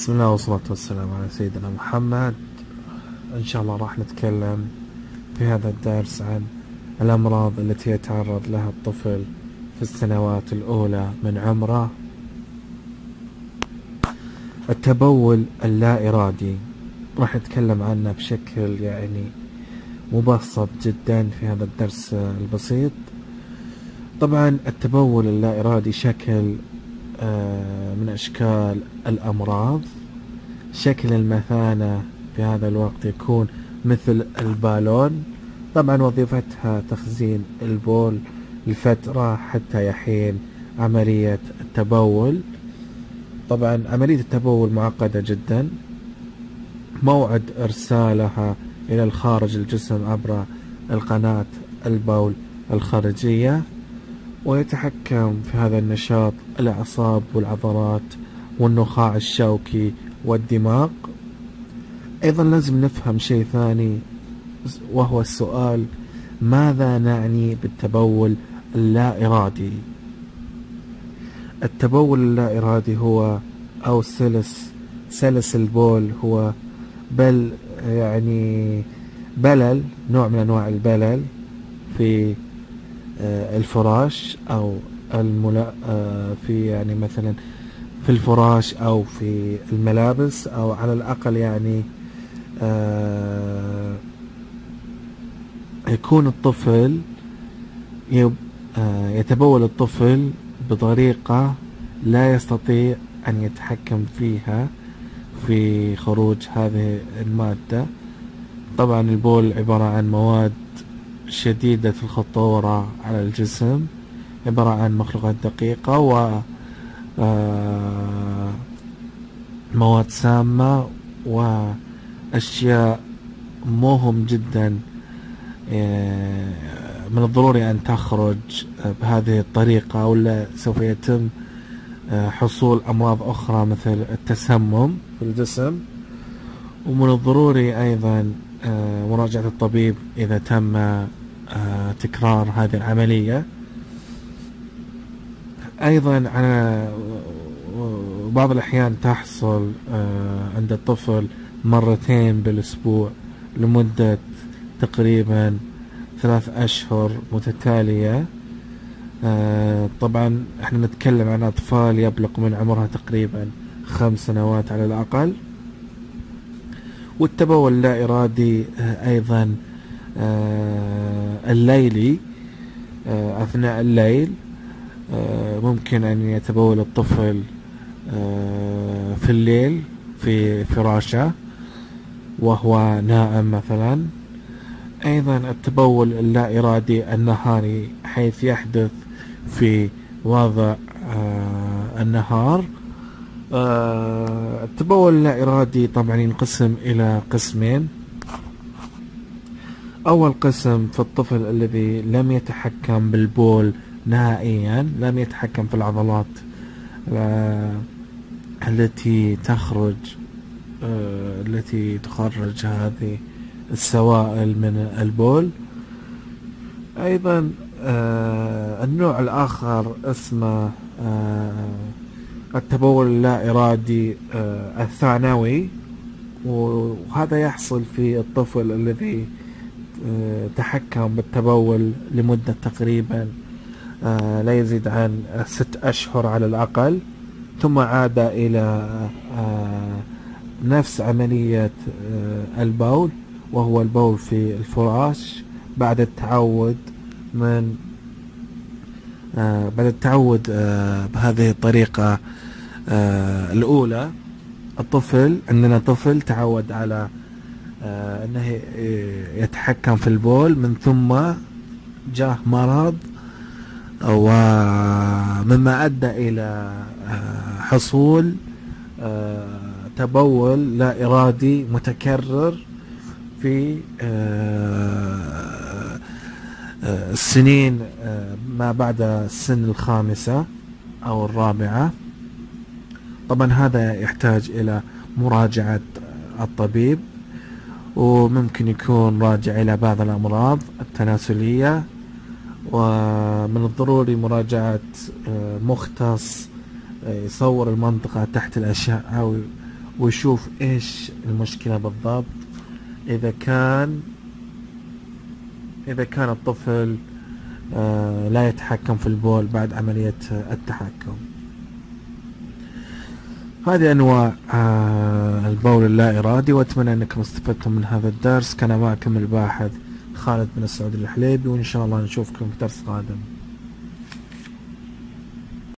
بسم الله والصلاة والسلام على سيدنا محمد. إن شاء الله راح نتكلم في هذا الدرس عن الأمراض التي يتعرض لها الطفل في السنوات الأولى من عمره. التبول اللا إرادي راح نتكلم عنه بشكل يعني مبسط جدا في هذا الدرس البسيط. طبعا التبول اللا إرادي شكل من أشكال الأمراض. شكل المثانة في هذا الوقت يكون مثل البالون. طبعا وظيفتها تخزين البول لفترة حتى يحين عملية التبول. طبعا عملية التبول معقدة جدا. موعد إرسالها إلى الخارج الجسم عبر القناة البول الخارجية. ويتحكم في هذا النشاط الأعصاب والعضلات والنخاع الشوكي والدماغ. أيضا لازم نفهم شيء ثاني وهو السؤال ماذا نعني بالتبول اللا إرادي التبول اللا إرادي هو أو سلس سلس البول هو بل يعني بلل نوع من أنواع البلل في الفراش أو الملا آه، في يعني مثلا في الفراش أو في الملابس أو على الأقل يعني آه، يكون الطفل يتبول الطفل بطريقة لا يستطيع أن يتحكم فيها في خروج هذه المادة. طبعا البول عبارة عن مواد شديدة الخطورة على الجسم عبارة عن مخلوقات دقيقة و آه، مواد سامة وأشياء مهم جدا آه، من الضروري أن تخرج بهذه الطريقة ولا سوف يتم آه، حصول أمراض أخرى مثل التسمم. في الجسم. ومن الضروري أيضا مراجعة الطبيب إذا تم تكرار هذه العملية. أيضا على بعض الأحيان تحصل آه، عند الطفل مرتين بالأسبوع لمدة تقريبا ثلاث أشهر متتالية. آه، طبعا إحنا نتكلم عن أطفال يبلغ من عمرها تقريبا خمس سنوات على الأقل. والتبول اللا إرادي أيضا آه، الليلي آه، أثناء الليل آه، ممكن أن يتبول الطفل في الليل في فراشه وهو نائم مثلا. أيضا التبول اللا إرادي النهاري حيث يحدث في وضع النهار. التبول اللا إرادي طبعا ينقسم إلى قسمين. أول قسم في الطفل الذي لم يتحكم بالبول نهائيا لم يتحكم في العضلات آه، التي تخرج آه، التي تخرج هذه السوائل من البول. أيضا آه، النوع الآخر اسمه التبول اللا إرادي الثانوي. وهذا يحصل في الطفل الذي تحكم بالتبول لمدة تقريبا آه، لا يزيد عن ست أشهر على الأقل. ثم عاد إلى آه، نفس عملية آه، البول وهو البول في الفراش. بعد التعود من بعد التعود بهذه الطريقة الأولى الطفل عندنا طفل تعود على آه، إنه يتحكم في البول من ثم جاه مرض ومما أدى إلى آه، حصول آه، تبول لا إرادي متكرر في السنين ما بعد السن الخامسة أو الرابعة. طبعا هذا يحتاج إلى مراجعة الطبيب. وممكن يكون راجع إلى بعض الأمراض التناسلية ومن الضروري مراجعة آه، مختص آه، يصور المنطقة تحت الأشعة ويشوف إيش المشكلة بالضبط. إذا كان إذا كان الطفل آه، لا يتحكم في البول بعد عملية التحكم. هذه أنواع آه، البول اللا ارادي وأتمنى أنكم استفدتم من هذا الدرس. كان معكم الباحث خالد بن السعود الحليبي وإن شاء الله نشوفكم في درس قادم